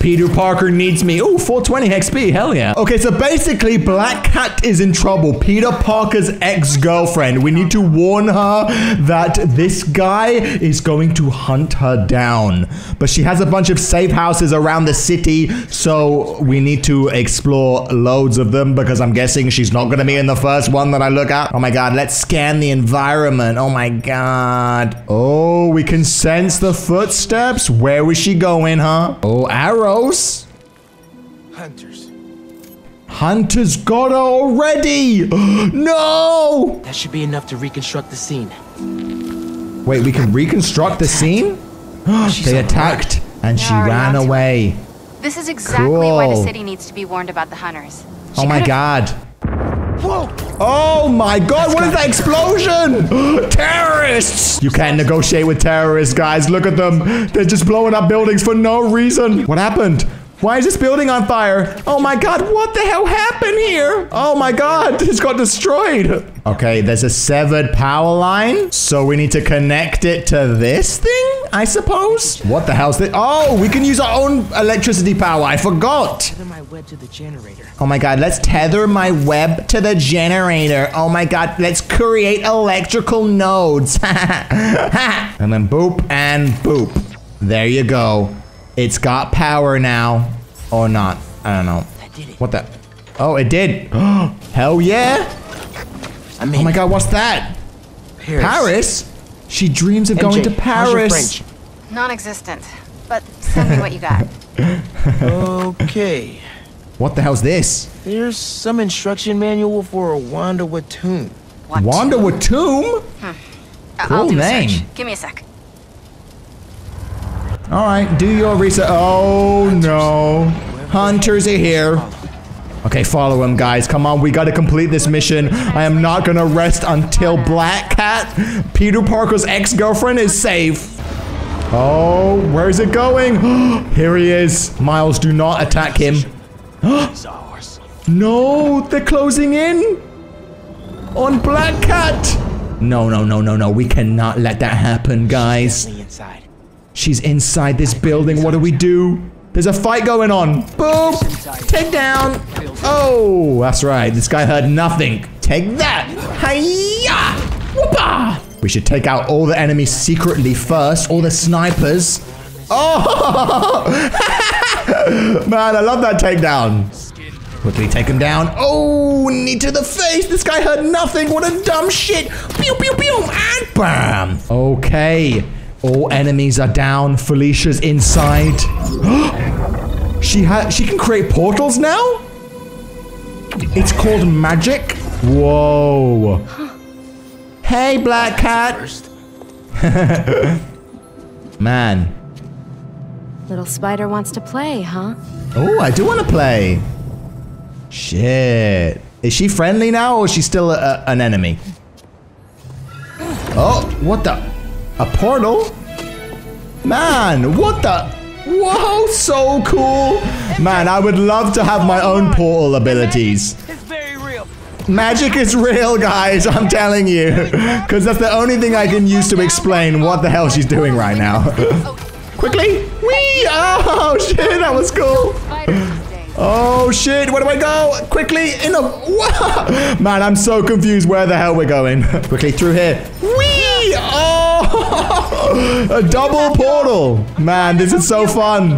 Peter Parker needs me. Oh, 420 XP, hell yeah. Okay, so basically, Black Cat is in trouble. Peter Parker's ex-girlfriend. We need to warn her that this guy is going to hunt her down. But she has a bunch of safe houses around the city, so we need to explore loads of them because I'm guessing she's not going to be in the first one that I look at. Oh my god, let's scan the environment. Oh my god. Oh, we can sense the footsteps. Where was she going, huh? Oh, arrows. Hunters. Hunters got her already. no. That should be enough to reconstruct the scene. Wait, we can reconstruct the scene? they attacked and she already ran away. This is exactly why the city needs to be warned about the hunters. Oh my god. Whoa! Oh my god, what is that explosion? terrorists! You can't negotiate with terrorists, guys. Look at them. They're just blowing up buildings for no reason. What happened? Why is this building on fire? Oh my god, what the hell happened here? Oh my god, it's got destroyed. Okay, there's a severed power line. So we need to connect it to this thing, I suppose? What the hell's this? Oh, we can use our own electricity power. I forgot. Tether my web to the generator. Oh my god, let's tether my web to the generator. Oh my god, let's create electrical nodes. and then boop and boop. There you go. It's got power now. Or not. I don't know. What the? Oh, it did. Hell yeah. I mean, Oh my god, what's that? Paris. Paris? She dreams of going to Paris. French? Non-existent. But send me what you got. okay. What the hell's this? There's some instruction manual for a Wand of Watoomb. Wanda Watum? Hmm. Uh, I- Cool I'll do name. a search. Give me a sec. All right, do your research. Oh no, hunters are here. Okay, follow him, guys. Come on, we gotta complete this mission. I am not gonna rest until Black Cat, Peter Parker's ex-girlfriend, is safe. Oh, where is it going? Here he is. Miles, do not attack him. no, they're closing in on Black Cat. No, no, no, no, no. We cannot let that happen, guys. Inside. She's inside this building. What do we do? There's a fight going on. Boom! Take down. Oh, that's right. This guy heard nothing. Take that. Hiya! Whoopa! We should take out all the enemies secretly first. All the snipers. Oh! Man, I love that takedown. Quickly take him down. Oh, knee to the face. This guy heard nothing. What a dumb shit. Pew, pew, pew. And bam. Okay. All enemies are down. Felicia's inside. she ha she can create portals now? It's called magic? Whoa. Hey, Black Cat. Man. Little spider wants to play, huh? Oh, I do want to play. Shit. Is she friendly now or is she still a, a- an enemy? Oh, what the? A portal? Man, what the? Whoa, so cool. Man, I would love to have my own portal abilities. Magic is real, guys, I'm telling you. Because that's the only thing I can use to explain what the hell she's doing right now. Quickly! Whee! Oh, shit, that was cool. Oh, shit, where do I go? Quickly, in a... Man, I'm so confused where the hell we're going. Quickly, through here. Whee! Oh! A double portal. Man, this is so fun.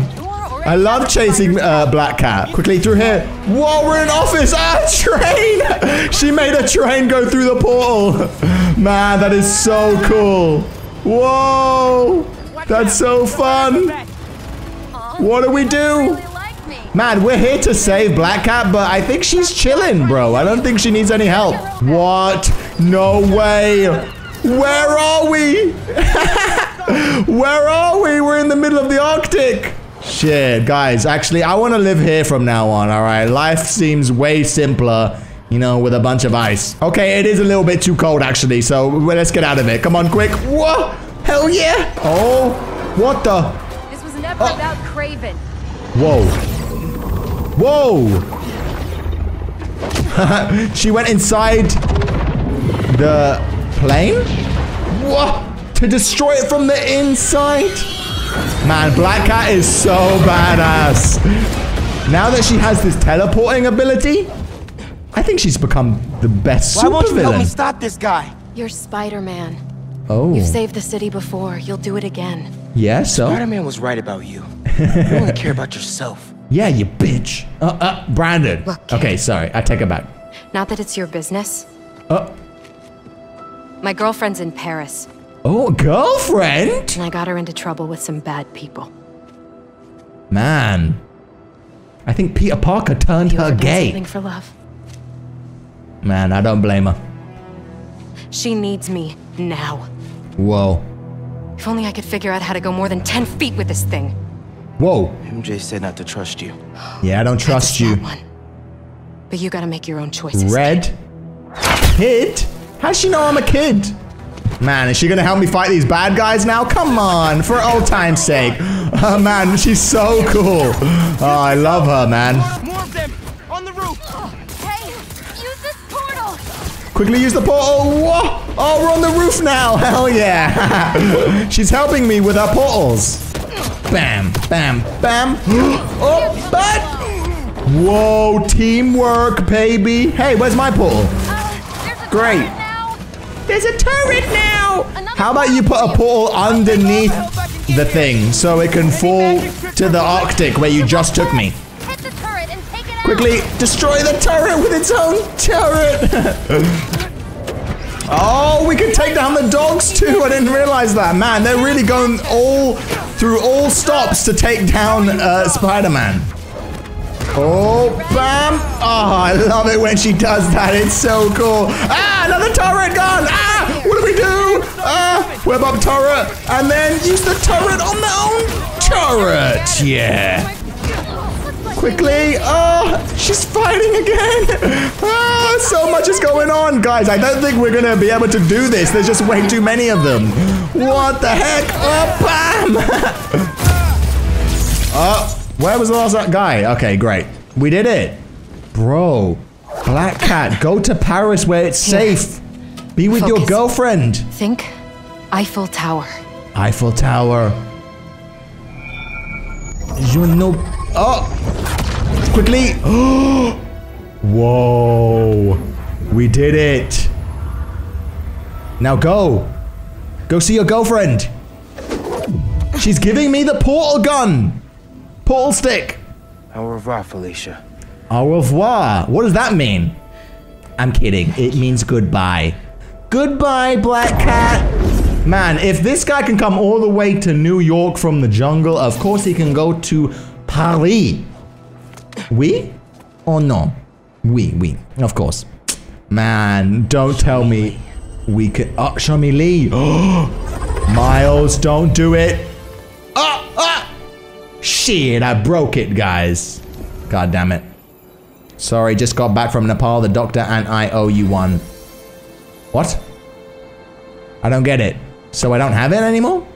I love chasing uh, Black Cat. Quickly through here. Whoa, we're in office. Ah, train. She made a train go through the portal. Man, that is so cool. Whoa. That's so fun. What do we do? Man, we're here to save Black Cat, but I think she's chilling, bro. I don't think she needs any help. What? No way. Where are we? Where are we? We're in the middle of the Arctic. Shit, guys. Actually, I want to live here from now on, all right? Life seems way simpler, you know, with a bunch of ice. Okay, it is a little bit too cold, actually, so let's get out of it. Come on, quick. Whoa! Hell yeah! Oh, what the? This was never Oh. about Kraven. Whoa. Whoa! she went inside the plane? What? To destroy it from the inside? Man, Black Cat is so badass. Now that she has this teleporting ability, I think she's become the best Why won't you help me stop this guy? You're Spider-Man. Oh. You've saved the city before. You'll do it again. Yeah, so? Spider-Man was right about you. You only care about yourself. Yeah, you bitch. Uh, uh, Brandon. Okay, sorry. I take it back. Not that it's your business. Uh, My girlfriend's in Paris, oh, a girlfriend? and I got her into trouble with some bad people. Man. I think Peter Parker turned her gay. Something for love. Man, I don't blame her. She needs me now. Whoa. If only I could figure out how to go more than 10 feet with this thing. Whoa. MJ said not to trust you. Yeah, I don't trust you. But you gotta make your own choices. Red? Kid? How's she know I'm a kid? Man, is she gonna help me fight these bad guys now? Come on, for old time's sake. Oh man, she's so cool. Oh, I love her, man. More of them! On the roof! Hey, use this portal! Quickly use the portal. Whoa! Oh, we're on the roof now. Hell yeah. she's helping me with her portals. Bam, bam, bam. oh, but. Whoa, teamwork, baby. Hey, where's my portal? Uh, Great. There's a turret now. How about you put a portal underneath the thing so it can fall to the Arctic where you just took me? Quickly destroy the turret with its own turret. oh, we can take down the dogs too. I didn't realize that. Man, they're really going all through all stops to take down uh, Spider-Man. Oh, bam! Oh, I love it when she does that. It's so cool. Ah, another turret gone. Ah, what do we do? Ah, web up turret, and then use the turret on their own turret. Yeah. Quickly. Oh, she's fighting again. Ah, so much is going on, guys. I don't think we're gonna be able to do this. There's just way too many of them. What the heck? Oh, bam! Oh, where was the last guy? Okay, great. We did it. Bro, Black Cat, go to Paris where it's safe. Be with your girlfriend. Think Eiffel Tower. Eiffel Tower. You know. Oh! Quickly! Whoa! We did it! Now go! Go see your girlfriend! She's giving me the portal gun! Portal stick! Au revoir, Felicia. Au revoir. What does that mean? I'm kidding. It means goodbye. Goodbye, Black Cat. Man, if this guy can come all the way to New York from the jungle, of course he can go to Paris. Oui? Or no? Oui, oui. Of course. Man, don't tell me we could. Oh, show me Li. Miles, don't do it. Shit, I broke it, guys. God damn it. Sorry, just got back from Nepal. The doctor and I owe you one. What? I don't get it. So I don't have it anymore?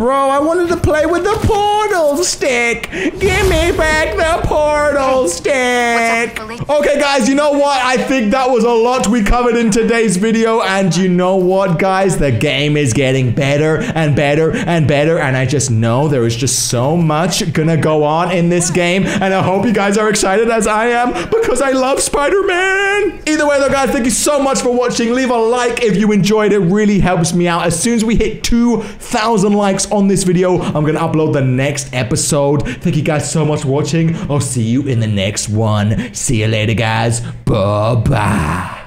Bro, I wanted to play with the portal stick. Give me back the portal stick. Okay, guys, you know what? I think that was a lot we covered in today's video. And you know what, guys? The game is getting better and better and better. And I just know there is just so much gonna go on in this game. And I hope you guys are excited as I am because I love Spider-Man. Either way, though, guys, thank you so much for watching. Leave a like if you enjoyed. It really helps me out. As soon as we hit 2,000 likes on this video, I'm gonna upload the next episode. Thank you guys so much for watching. I'll see you in the next one. See you later, guys. Bye-bye.